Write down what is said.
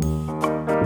Música